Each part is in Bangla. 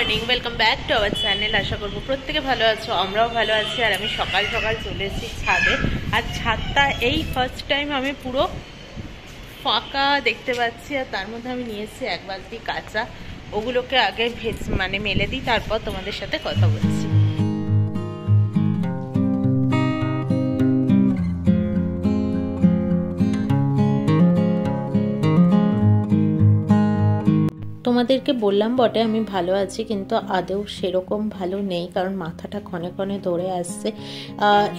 Morning welcome back to our channel আশা করব প্রত্যেকে ভালো আছো, আমরাও ভালো আছি, আর আমি সকাল সকাল চলে এসেছি ছাদে। আর ছাদটা এই ফার্স্ট টাইম আমি পুরো ফাঁকা দেখতে পাচ্ছি, আর তার মধ্যে আমি নিয়ে এসেছি এক বালতি কাঁচা। ওগুলোকে আগে ভেজ মানে মেলে দিই, তারপর তোমাদের সাথে কথা বলছি তোমাদেরকে বললাম, বটে, আমি ভালো আছি, কিন্তু আদৌ সেরকম ভালো নেই, কারণ মাথাটা ক্ষণে ক্ষণে ধরে আসছে।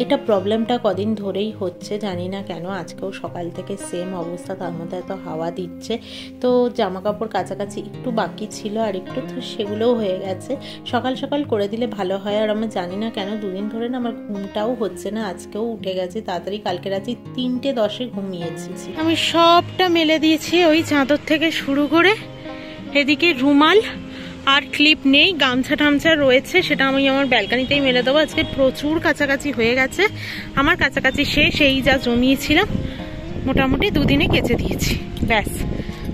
এটা প্রবলেমটা কদিন ধরেই হচ্ছে, জানি না কেন, আজকেও সকাল থেকে সেম অবস্থা, তার মধ্যে এত হাওয়া দিচ্ছে। তো জামা কাপড় কাছাকাছি একটু বাকি ছিল, আর একটু তো সেগুলোও হয়ে গেছে। সকাল সকাল করে দিলে ভালো হয়, আর আমি জানি না কেন, দুদিন ধরে না আমার ঘুমটাও হচ্ছে না, আজকেও উঠে গেছে, তাড়াতাড়ি কালকে রাত্রি তিনটে দশে ঘুমিয়েছি। আমি সবটা মেলে দিয়েছি, ওই চাদর থেকে শুরু করে এদিকে রুমাল আর ক্লিপ নেই গামছা টামছা রয়েছে, সেটা আমি আমার ব্যালকানিতেই মেলে দেবো। আজকে প্রচুর কাছাকাছি হয়ে গেছে। আমার কাছাকাছি শেষ, এই যা জমিয়েছিলাম, মোটামুটি দুদিনে কেচে দিয়েছি, ব্যাস।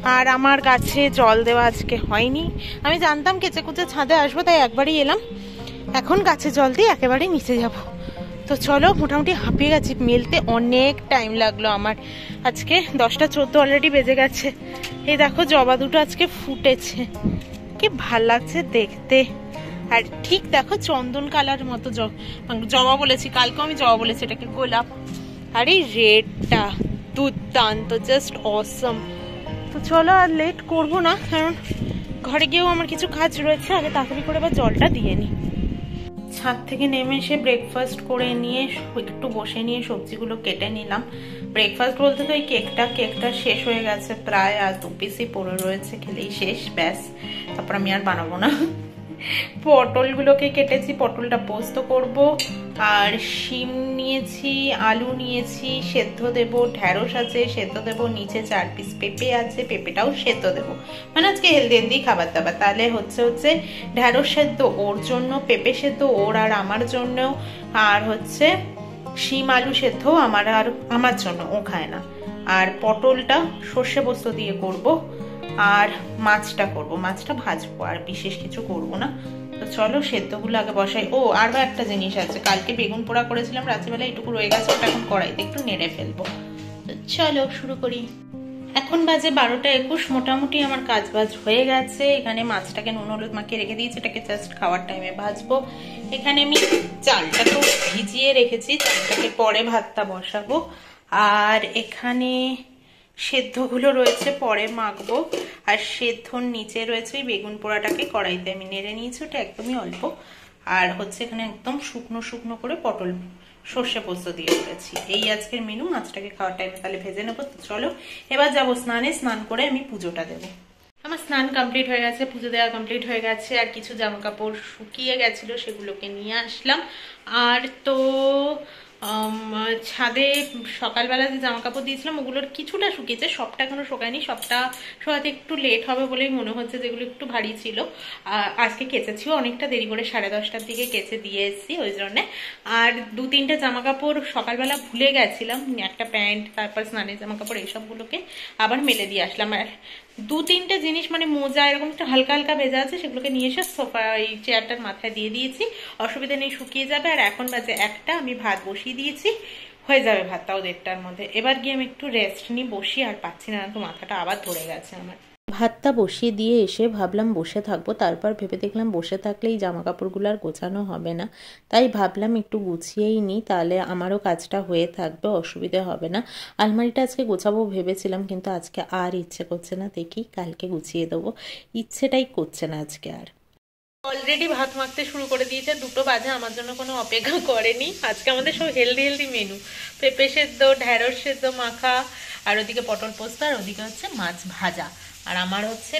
আর আমার গাছে জল দেওয়া আজকে হয়নি। আমি জানতাম কেচে কুচে ছাদে আসব, তাই একবারই এলাম। এখন গাছে জল দিয়ে একেবারেই নিচে যাব। তো চলো, মোটামুটি হাঁপিয়ে গেছি। মেলতে অনেক টাইম লাগল আমার। আজকে দশটা চোদ্দ অলরেডি বেজে গেছে। এই দেখো, জবা দুটো আজকে ফুটেছে। কি ভালো লাগছে দেখতে। আর ঠিক দেখো, চন্দন কালার মতো জবা বলেছি, কালকেও আমি জবা বলেছি এটাকে, গোলাপ। আর এই রেডটা, দুর্দান্ত জাস্ট অসম তো চলো, আর লেট করব না, কারণ ঘরে গিয়েও আমার কিছু কাজ রয়েছে, আগে তাড়াতাড়ি করে বা জলটা দিয়ে নিই ছাদ থেকে নেমে এসে ব্রেকফাস্ট করে নিয়ে একটু বসে নিয়ে সবজিগুলো কেটে নিলাম। ব্রেকফাস্ট বলতে তো এই কেকটা কেকটা শেষ হয়ে গেছে প্রায়, আর দু পিসই পড়ে রয়েছে, খেলেই শেষ, ব্যাস। তারপর আমি আর বানাবো না। পটলগুলোকে কেটেছি, পটলটা পোস্ত করব। আর শিম নিয়েছি, আলু নিয়েছি, সেদ্ধ দেব, ঢ্যাঁড়স আছে, সেদ্ধ দেব, নিচে চার পিস পেঁপে আছে, পেঁপেটাও সেদ্ধ দেব। মানে আজকে হেলদি হেলদি খাবার দাবার। তাহলে হচ্ছে হচ্ছে ঢ্যাঁড়স সেদ্ধ, ওর জন্য পেঁপে সেদ্ধ, ওর আর আমার জন্য। আর হচ্ছে শিম, আলু সেদ্ধ আমার আর আমার জন্য, ও খায় না। আর পটলটা সর্ষে পোস্ত দিয়ে করব, আর মাছটা করব। মাছটা ভাজবো, আর বিশেষ কিছু করব না। তো চলো সেদ্ধগুলো আগে বসাই। ও আরও একটা জিনিস আছে। কালকে বেগুন পোড়া করেছিলাম, রাত্রিবেলা এটুকু রয়ে গেছে, ওটা এখন কড়াইতে একটু নেড়ে ফেলব। চলো শুরু করি। এখন বাজে বারোটা একুশ, মোটামুটি আমার কাজ বাজ হয়ে গেছে। এখানে মাছটাকে নুন হলুদ মাখিয়ে রেখে দিয়েছি, এটাকে জাস্ট খাওয়ার টাইমে ভাজবো। এখানে আমি চালটা তো ভিজিয়ে রেখেছি, চালটাকে পরে ভাতটা বসাবো। আর এখানে সেদ্ধগুলো রয়েছে, পরে মাখবো। আর সেদ্ধর নিচে রয়েছে ওই বেগুন পোড়াটাকে কড়াইতে। আমি নেড়ে নিয়েছি, ওটা একদমই অল্প। আর হচ্ছে এখানে একদম শুকনো শুকনো করে পটল সর্ষে পোস্ত দিয়ে করেছি। এই আজকের মেনু মাছটাকে খাওয়ার টাইমে তাহলে ভেজে নেব। চলো, এবার যাব স্নানে। স্নান করে আমি পুজোটা দেবো। আমার স্নান কমপ্লিট হয়ে গেছে, পুজো দেওয়া কমপ্লিট হয়ে গেছে। আর কিছু জামা কাপড় শুকিয়ে গেছিল, সেগুলোকে নিয়ে আসলাম। আর তো ছাদে সকালবেলা যে জামা কাপড় দিয়েছিলাম, ওগুলোর কিছুটা শুকিয়েছে, সবটা এখনও শোকায়নি, সবটা শোকাতে একটু লেট হবে বলেই মনে হচ্ছে যেগুলো একটু ভারী ছিল। আজকে কেচেছিও অনেকটা দেরি করে সাড়ে দশটার দিকে কেচে দিয়ে এসেছি ওই জন্যে। আর দু তিনটে জামা কাপড় সকালবেলা ভুলে গেছিলাম, একটা প্যান্ট, তারপর স্নানের জামা কাপড় এইসবগুলোকে আবার মেলে দিয়ে আসলাম। আর দু তিনটে জিনিস মানে মোজা, এরকম একটা হালকা হালকা ভেজা আছে, সেগুলোকে নিয়ে এসে সোফা, এই চেয়ারটার মাথায় দিয়ে দিয়েছি। অসুবিধা নেই, শুকিয়ে যাবে। আর এখন বাজে একটা, আমি ভাত বসিয়ে দিয়েছি। হয়ে যাবে ভাতটাও দেড়টার মধ্যে। এবার গিয়ে আমি একটু রেস্ট নিই, বসি, আর পাচ্ছি না, তো মাথাটা আবার ধরে গেছে আমার। ভাতটা বসিয়ে দিয়ে এসে ভাবলাম বসে থাকব, তারপর ভেবে দেখলাম বসে থাকলেই জামা কাপড়গুলো আর গোছানো হবে না। তাই ভাবলাম একটু গুছিয়েই নিই, তাহলে আমারও কাজটা হয়ে থাকবে, অসুবিধে হবে না। আলমারিটা আজকে গোছাবো ভেবেছিলাম, কিন্তু আজকে আর ইচ্ছে করছে না, দেখি কালকে গুছিয়ে দেবো। ইচ্ছেটাই করছে না আজকে আর। অলরেডি ভাত মাখতে শুরু করে দিয়েছে। দুটো বাজে, আমার জন্য কোনো অপেক্ষা করেনি। আজকে আমাদের সব হেলদি হেলদি মেনু পেঁপে সেদ্ধ, ঢ্যাঁড়স সেদ্ধ মাখা, আর ওদিকে পটল পোস্ত, আর ওদিকে হচ্ছে মাছ ভাজা। আর আমার হচ্ছে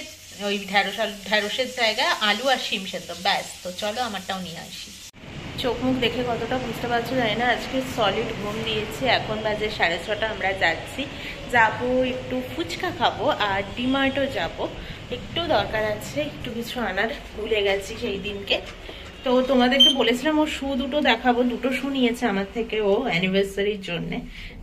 ওই ঢ্যাঁড়স আলু, ঢ্যাঁড়সের জায়গায় আলু আর শিম সেদ্ধ, ব্যাস। তো চলো আমারটাও নিয়ে আসি। চোখ মুখ দেখে কতটা বুঝতে পারছ জানি না, আজকে সলিড ঘুম দিয়েছি। এখন বাজে সাড়ে ছটা, আমরা যাচ্ছি। যাব একটু ফুচকা খাব আর ডিমার্টও যাব। একটু দরকার আছে, একটু কিছু আনার। ভুলে গেছি সেই দিনকে। তো তোমাদেরকে বলেছিলাম, ও শু দুটো দেখাবো, দুটো শু নিয়েছে আমার থেকে ও অ্যানিভার্সারির জন্য।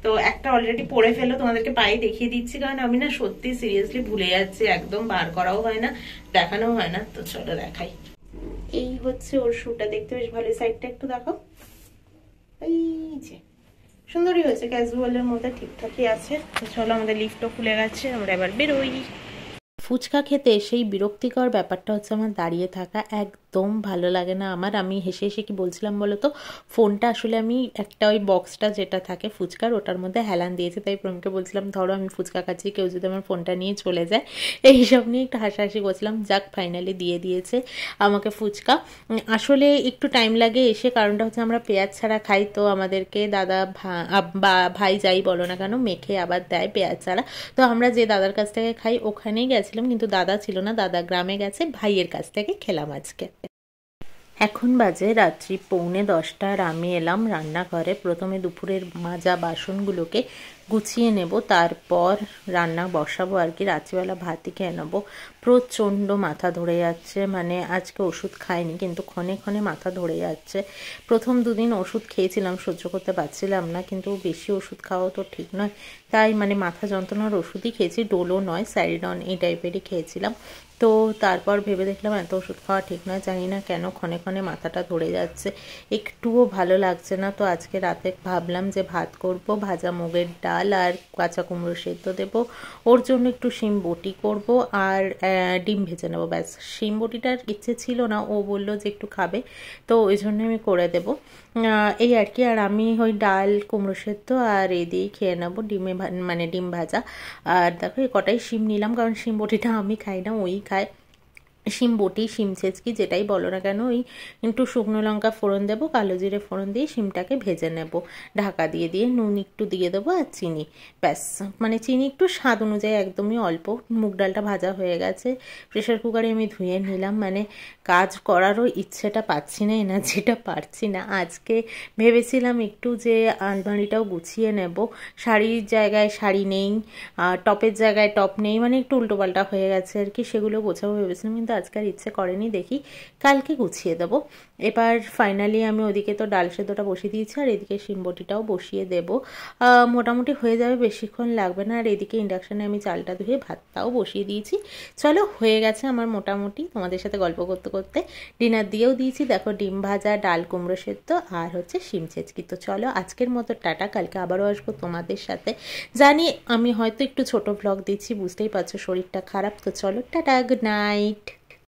তো একটা অলরেডি পরে ফেলো, তোমাদেরকে পায়ে দেখিয়ে দিচ্ছি, কারণ আমি না সত্যি সিরিয়াসলি ভুলে যাচ্ছি, একদম বার করাও হয় না দেখানো হয় না। তো চলো দেখাই। এই হচ্ছে ওর শুটা, দেখতে বেশ ভালো। সাইডটা একটু দেখো এই যে, সুন্দরই হয়েছে ক্যাজুয়ালের মধ্যে ঠিকঠাকই আছে। চলো, আমাদের লিফটও খুলে গেছে, আমরা এবার বেরোই। ফুচকা খেতে সেই বিরক্তিকর ব্যাপারটা হচ্ছে আমার দাঁড়িয়ে থাকা একদম ভালো লাগে না আমার। আমি হেসে হেসে কি বলছিলাম বলো তো ফোনটা আসলে আমি একটা ওই বক্সটা যেটা থাকে ফুচকার, ওটার মধ্যে হেলান দিয়েছে। তাই প্রমকে বলছিলাম, ধরো আমি ফুচকা খাচ্ছি, কেউ যদি আমার ফোনটা নিয়ে চলে যায়। এইসব নিয়ে একটু হাসাহাসি করছিলাম। যাক ফাইনালি দিয়ে দিয়েছে আমাকে ফুচকা। আসলে একটু টাইম লাগে এসে, কারণটা হচ্ছে আমরা পেঁয়াজ ছাড়া খাই। তো আমাদেরকে দাদা বা, ভাই যাই বলো না কেন, মেখে আবার দেয় পেঁয়াজ ছাড়া। তো আমরা যে দাদার কাছ থেকে খাই, ওখানেই গেছি গেছিলাম। কিন্তু দাদা ছিল না, দাদা গ্রামে গেছে, ভাইয়ের কাছ থেকে খেলাম আজকে। এখন বাজে রাত্রি পৌনে দশটা আর আমি এলাম রান্নাঘরে। প্রথমে দুপুরের মাজা বাসনগুলোকে গুছিয়ে নেব, তারপর রান্না বসাবো আর কি। রাত্রিবেলা ভাতই খেয়ে নেব। প্রচণ্ড মাথা ধরে যাচ্ছে মানে আজকে ওষুধ খাইনি, কিন্তু ক্ষণে ক্ষণে মাথা ধরে যাচ্ছে। প্রথম দুদিন ওষুধ খেয়েছিলাম, সহ্য করতে পারছিলাম না, কিন্তু বেশি ওষুধ খাওয়া তো ঠিক নয়। তাই মানে মাথা যন্ত্রণার ওষুধই খেয়েছি, ডোলো নয়, স্যারিডন এই টাইপেরই খেয়েছিলাম। তো তারপর ভেবে দেখলাম, এত ওষুধ খাওয়া ঠিক নয়, জানি না কেন ক্ষণে ক্ষণে মাথাটা ধরে যাচ্ছে। একটুও ভালো লাগছে না। তো আজকে রাতে ভাবলাম যে ভাত করব, ভাজা মুগের ডাল আর কাঁচা কুমড়ো সেদ্ধ দেবো। ওর জন্য একটু শিম বটি করব আর ডিম ভেজে নেব। ব্যাস, শিম বটিটার ইচ্ছে ছিল না। ও বলল যে একটু খাবে, তো ওই জন্য আমি করে দেবো। এই আর কি, আর আমি ওই ডাল, কুমড়ো সেদ্ধ আর এ দিয়েই খেয়ে নেব। ডিমে মানে ডিম ভাজা। আর দেখো কটাই শিম নিলাম, কারণ শিম বটিটা আমি খাই না, ওই খায় শিম বটি, শিম ছেচকি, যেটাই বলো না কেন, ওই একটু শুকনো লঙ্কা ফোড়ন দেবো, কালো জিরে ফোড়ন দিয়ে শিমটাকে ভেজে নেব। ঢাকা দিয়ে দিয়ে নুন একটু দিয়ে দেবো আর চিনি। ব্যাস মানে চিনি একটু স্বাদ অনুযায়ী একদমই অল্প। মুগ ডালটা ভাজা হয়ে গেছে প্রেশার কুকারে আমি ধুয়ে নিলাম মানে কাজ করারও ইচ্ছেটা পাচ্ছি না, এনার্জিটা পারছি না। আজকে ভেবেছিলাম একটু যে আলমারিটাও গুছিয়ে নেব। শাড়ির জায়গায় শাড়ি নেই টপের জায়গায় টপ নেই মানে একটু উল্টোপাল্টা হয়ে গেছে আর কি, সেগুলো গোছাবো ভেবেছিলাম, কিন্তু আজকে আর ইচ্ছে করেনি, দেখি কালকে গুছিয়ে দেবো। এবার ফাইনালি আমি ওদিকে তো ডাল সেদ্ধটা বসিয়ে দিয়েছি, আর এদিকে শিমবটিটাও বসিয়ে দেব। মোটামুটি হয়ে যাবে, বেশিক্ষণ লাগবে না। আর এদিকে ইন্ডাকশানে আমি চালটা ধুয়ে ভাতটাও বসিয়ে দিয়েছি। চলো, হয়ে গেছে আমার মোটামুটি। তোমাদের সাথে গল্প করতে করতে ডিনার দিয়েও দিয়েছি। দেখো, ডিম ভাজা, ডাল কুমড়ো সেদ্ধ, আর হচ্ছে শিম ছেচকি। তো চলো, আজকের মতো টাটা। কালকে আবারও আসব তোমাদের সাথে। জানি আমি হয়তো একটু ছোট ব্লগ দিচ্ছি, বুঝতেই পারছ শরীরটা খারাপ। তো চলো, টাটা গুড নাইট